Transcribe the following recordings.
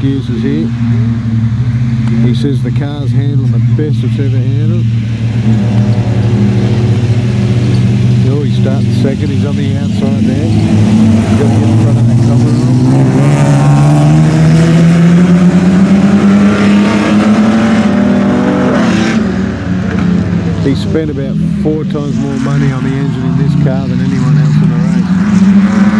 excuses here. He says the car's handling the best it's ever handled. Oh, he's starting second. He's on the outside there. He's got to get in front of that cover. He spent about four times more money on the engine in this car than anyone else in the race.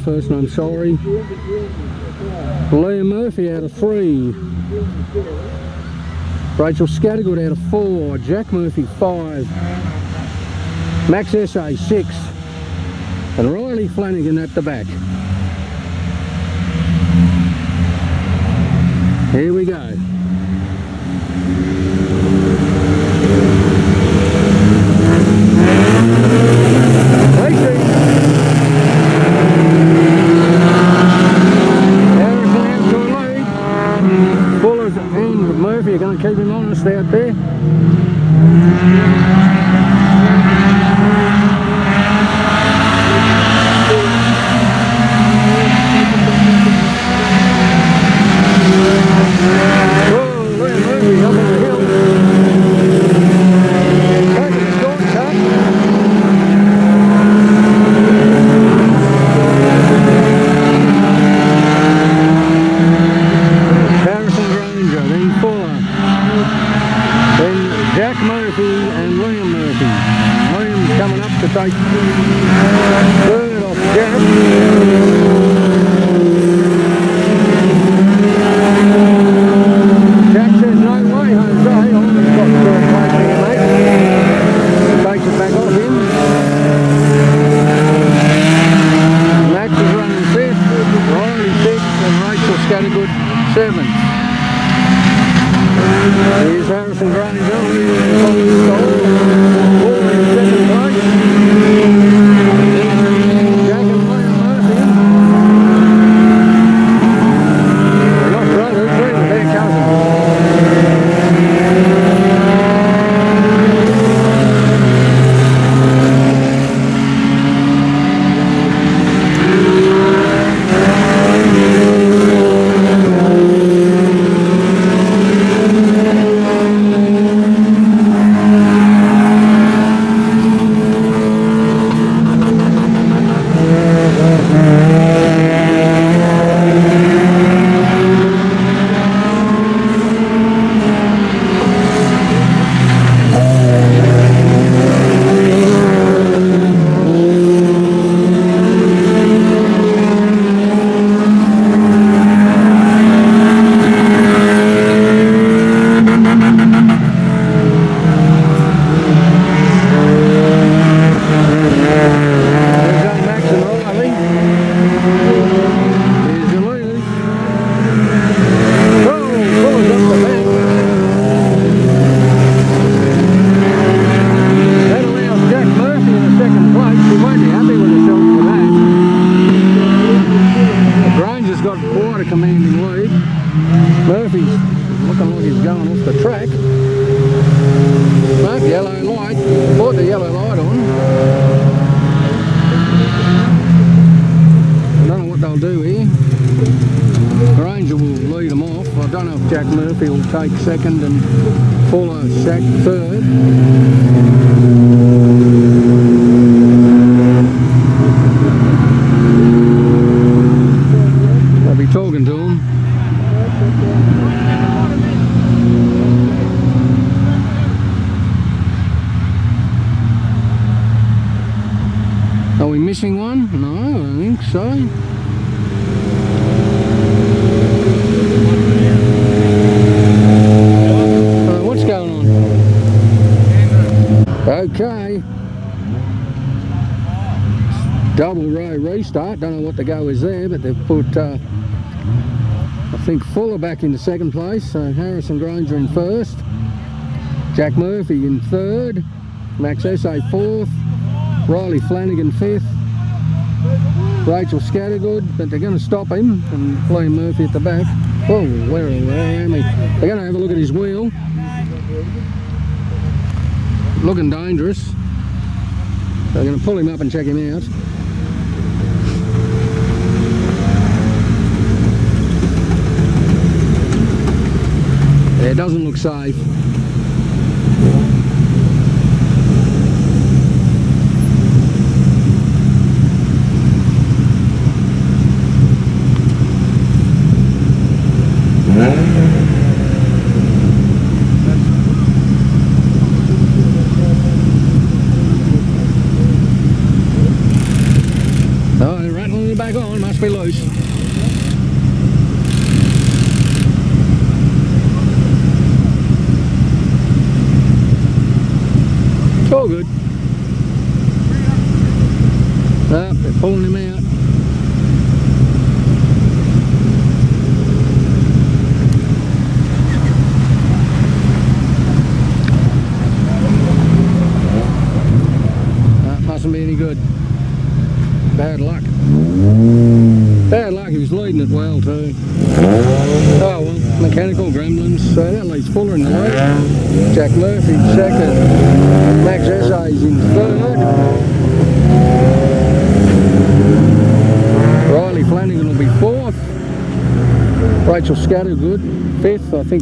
first and I'm sorry. Leah Murphy out of three. Rachel Scattergood out of four. Jack Murphy five. Max SA six. And Riley Flanagan at the back. Here we go. They put, uh, I think, Fuller back into second place. So Harrison Granger in first. Jack Murphy in third. Max Essay fourth. Riley Flanagan fifth. Rachel Scattergood, but they're going to stop him and Liam Murphy at the back. Oh, where, are we? I? They're going to have a look at his wheel. Looking dangerous. They're going to pull him up and check him out. It doesn't look safe.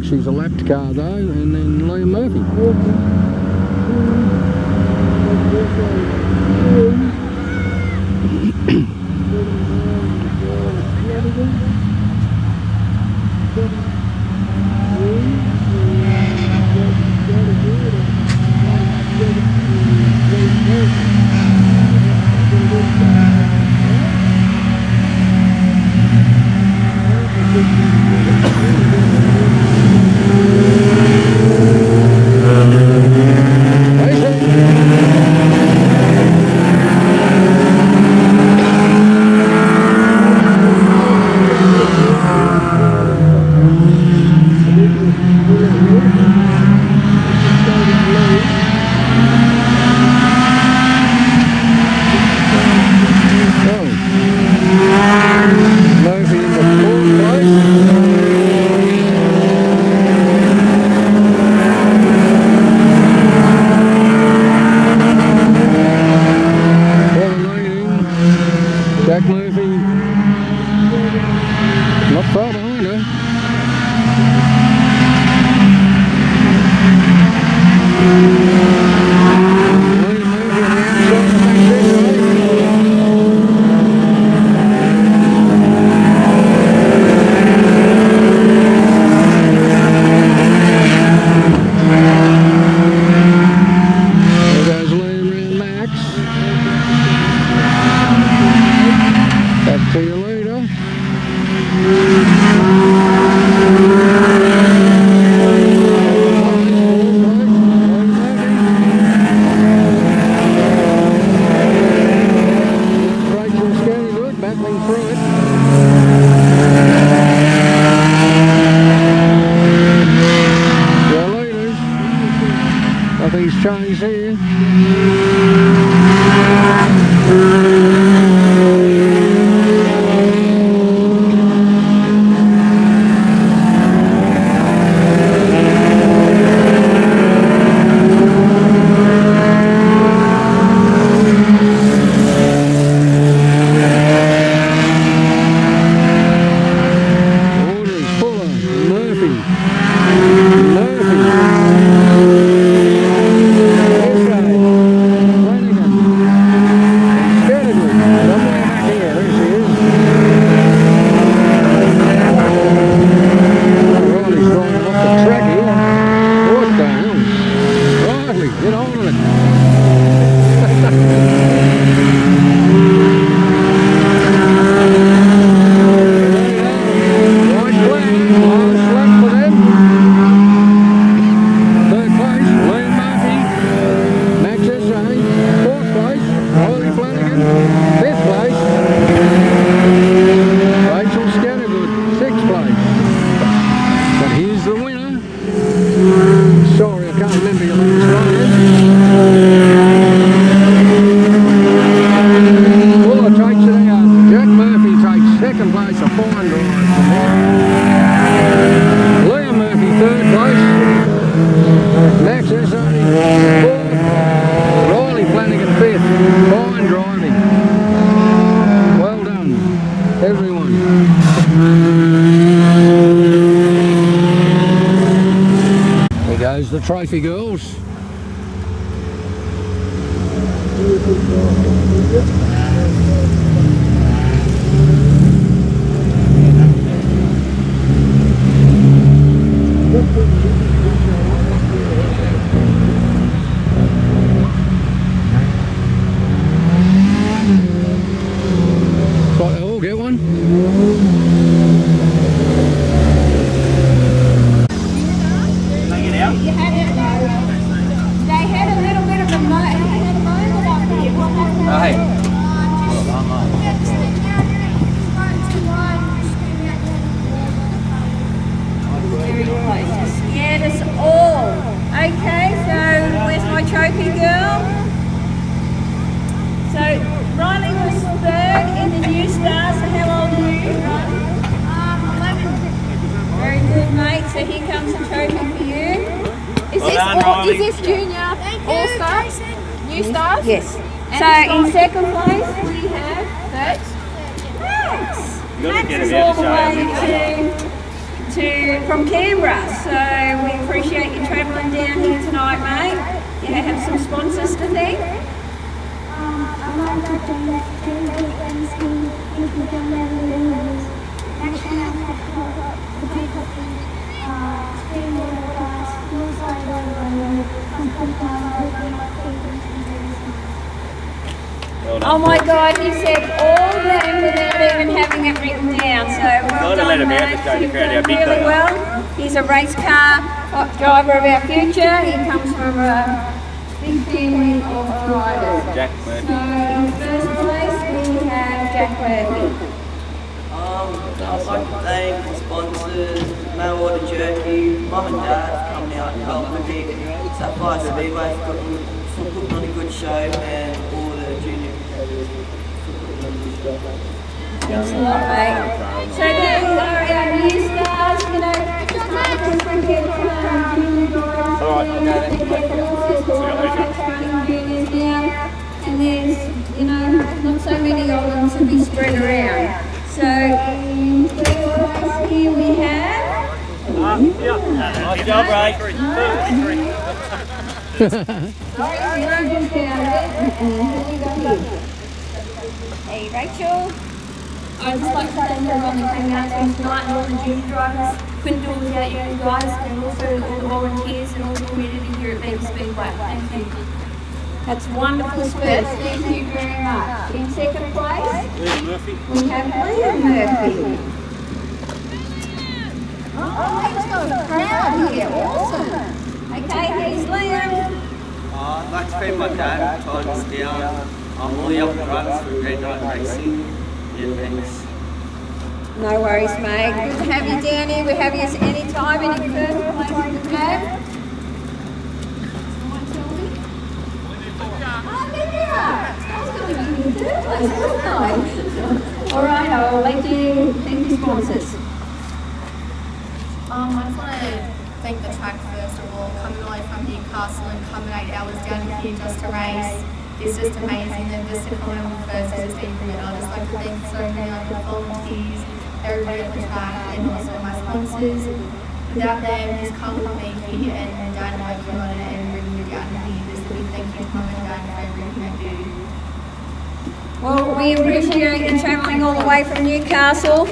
she's a lapped car though, and then Liam Murphy. Yeah. Thank you. I'd like to thank the sponsors, Mail Order Jerky, Mum and Dad coming out and helping me. Sapphire Speedway for putting, for putting on a good show and all the junior good. Thanks a lot, mate. So you are, our new stars, you know, then. And there's, you know, not so many of them to be spread around. So here we have Nice job, Ray. Sorry, Rogan found it. Who we got here? Hey, Rachel. I'd just like to thank everyone that came out to tonight and all the junior drivers. Couldn't do it without you guys and also all the volunteers and all the community here at Bega Speedway. Thank you. That's wonderful spirit. Thank you very much. In second place, we have Liam Murphy. Oh, he's got a crowd here. Awesome. Okay, here's Liam. Uh, I'd like to thank my dad, Todd's down, um, all the other drivers for Great Night Racing. Yeah, thanks. No worries, mate. Good to have you down here. We have you any time, any further place in the All right, I'll let you thank the sponsors. Um, I just want to thank the track first of all, coming all the way from Newcastle and coming eight hours down here just to race. It's just amazing and to come in first is just even better. I'd just like to thank so many the volunteers, everybody at the track and also my sponsors. Without them, this car would be here and Dad on it and bringing you down here. Just a big thank you to Mum and Dad for everything they do. Well, we appreciate you travelling all the way from Newcastle.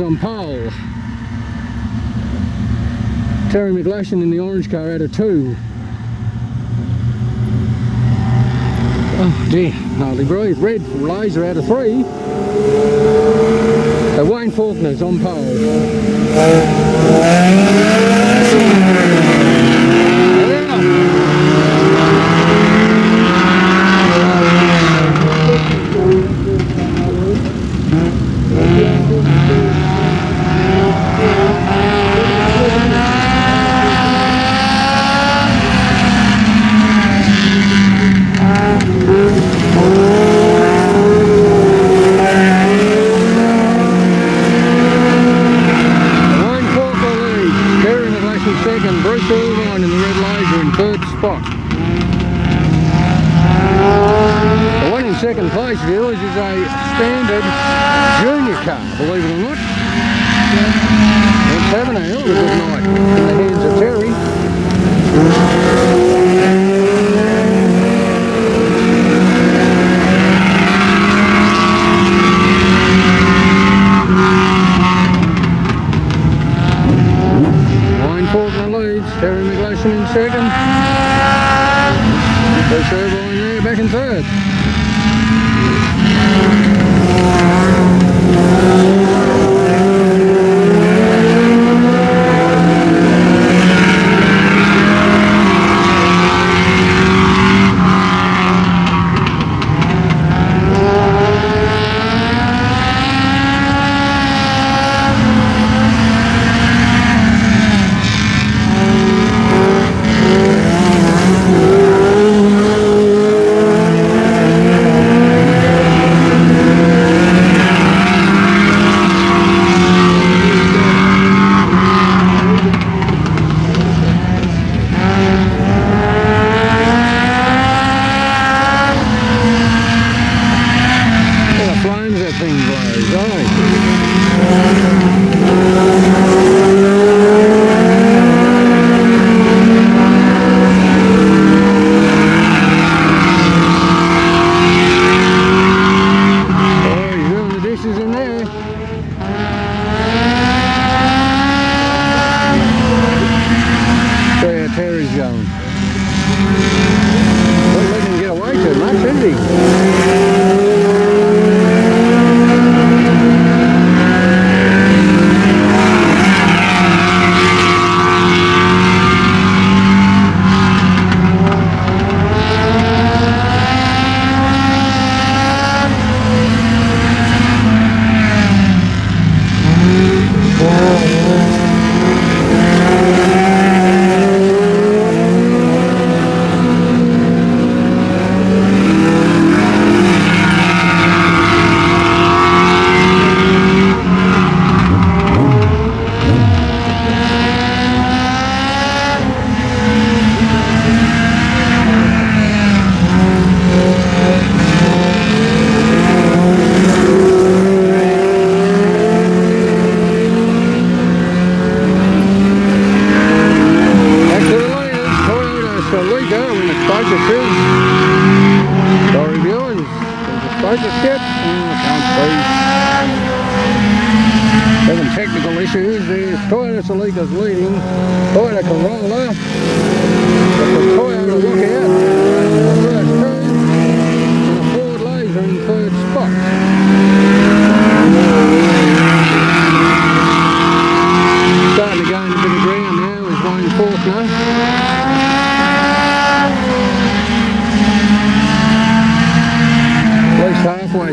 on pole. Terry McGlashan in the orange car out of two. Oh dear, hardly breathe. Red laser out of three. So Wayne Faulkner's on pole.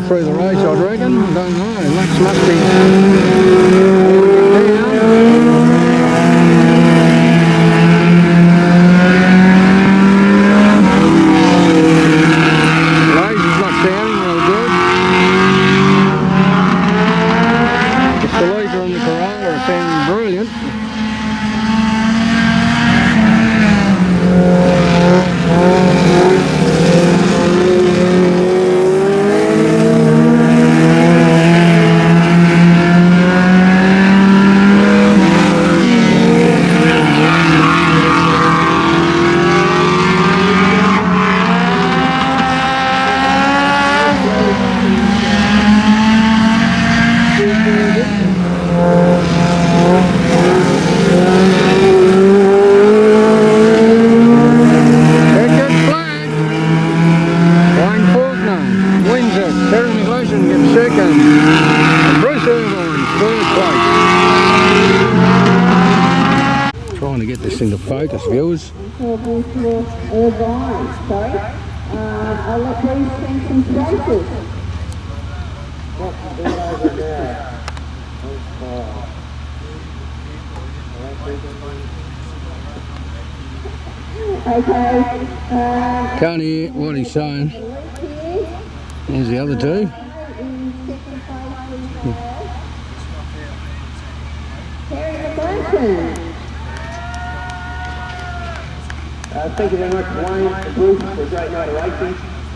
through the race, I reckon. Don't know. Max must be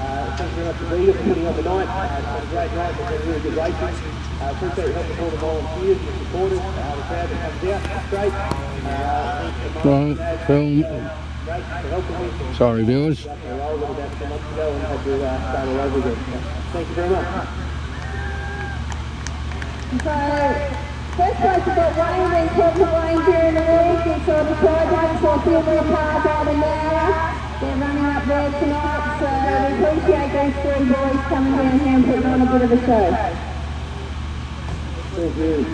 Uh, thank you very much to Rita for putting on the night. Uh, it's been a great night, it's been really good racing. Uh, appreciate your help with all the volunteers and the supporters, uh, the crowd that comes out, it's great. Uh, thanks to Mum and Right, film. great for helping me. Sorry, viewers. Up the roll about two months ago and had to start all over again. Thank you very much. So, first place we've got Wayne, then talk to Wayne during the week, and so the project for Fieldwood Park out in Nara. They're running there tonight, so we appreciate these three boys coming down here and putting on a bit of a show. Thank you.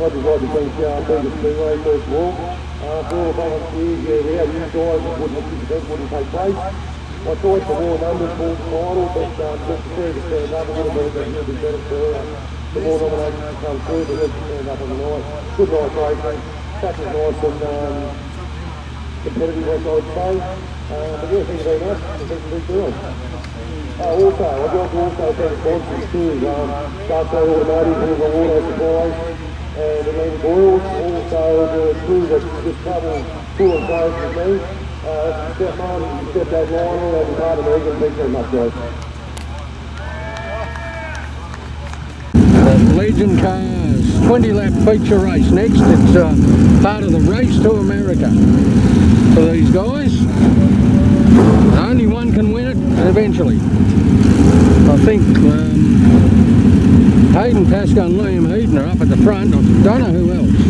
I'd just like to thank uh, Bega's Speedway first of all. Uh, for all the volunteers, yeah, without you guys, it wouldn't, this event wouldn't take place. My choice for more numbers, more title, but um, just to stand up a little bit, a little bit better for uh, the more nominations come through, but let's stand up on the night. Good night racing. Track was nice and um, competitive, I would say. Uh, but yeah, thank you very much. Thank you for doing. Uh, also, I'd like to also thank sponsors too, um, Darkblade Automotive, River Auto Supplies, and Elaine Boyle, also the crew that just travel to and fro with me. Uh, Step Mum, Step Dad Lionel, and part of Megan, thanks very much guys. Legend Cars 20 lap feature race next. It's uh, part of the Race to America for these guys. Only one can win it eventually. I think um, Hayden Pascoe and Liam Heaton are up at the front. I don't know who else.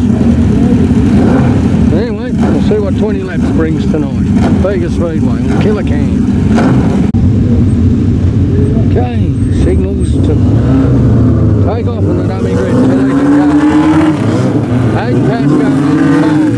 Anyway, we'll see what 20 laps brings tonight. Bega's Speedway on Killer Cam. Okay, signals to take off on the dummy grid. To Legend Cars. Hayden Pascoe on pole.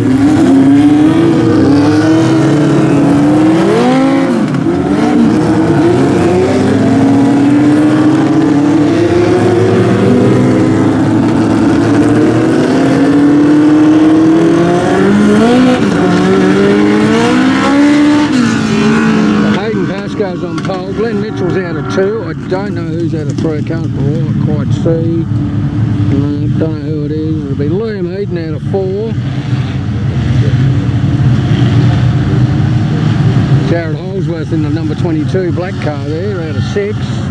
Hayden Pascoe's on pole. Glenn Mitchell's out of two. I don't know who's out of three. I can't quite see. Uh, don't know who it is. It'll be Liam Heaton out of four. Jared Holsworth in the 22 black car there out of six.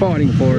Fighting for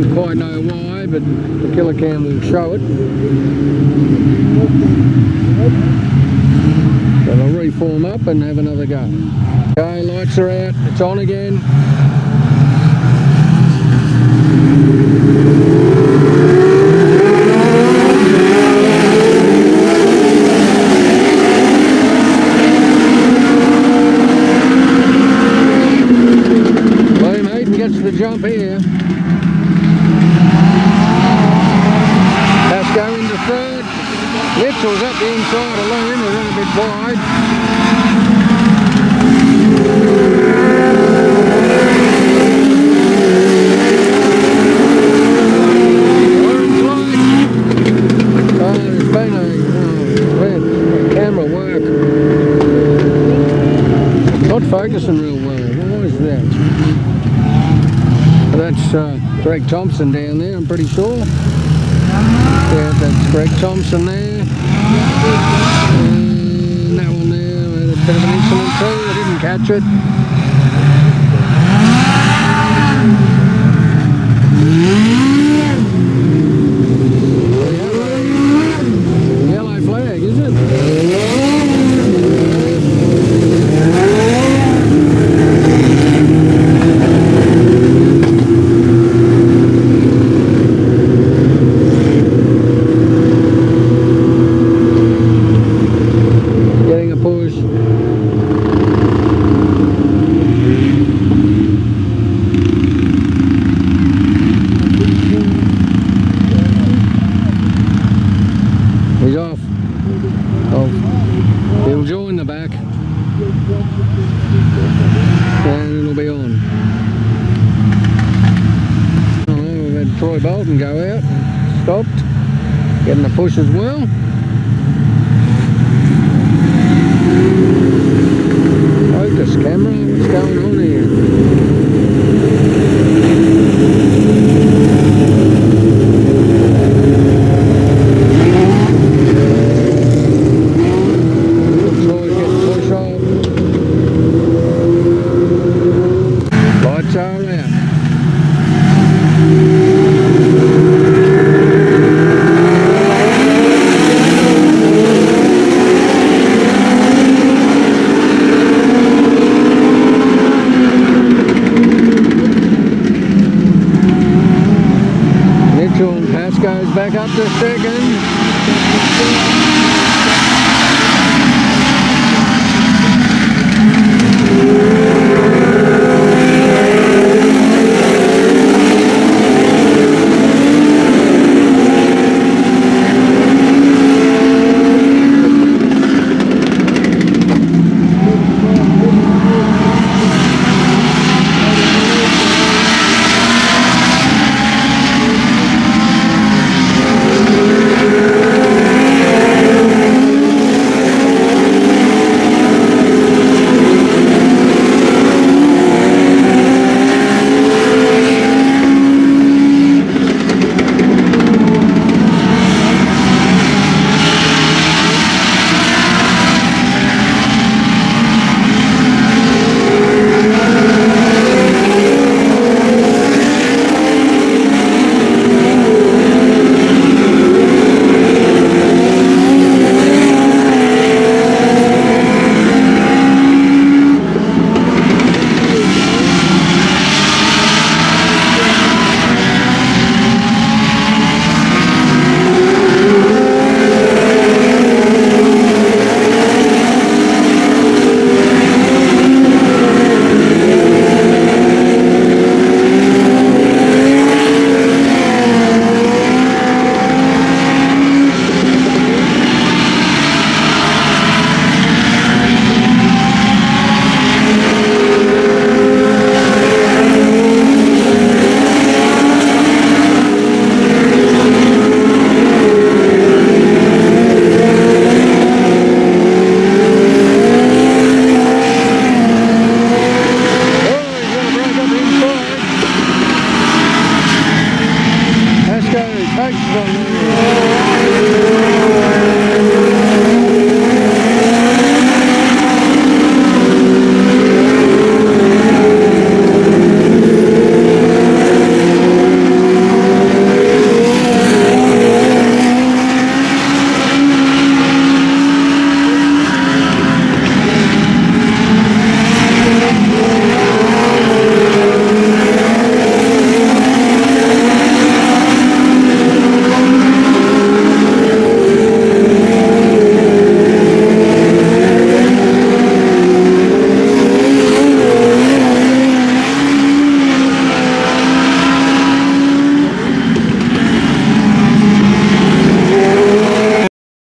Don't quite know why, but the killer cam will show it. So I'll reform up and have another go. Okay, lights are out, it's on again. Jump here. Pascoe into third. Mitchell's at the inside of Liam, they're in a bit wide. Orange light. Oh, there's been a oh, man, camera work. Not focusing real well. What is that? That's uh, Greg Thompson down there, I'm pretty sure. Yeah, that's Greg Thompson there. And of an too. I didn't catch it. 12. It'll join the back and it'll be on. Right, we've had Troy Bolton go out, stopped, getting the push as well. Focus camera, what's going on here?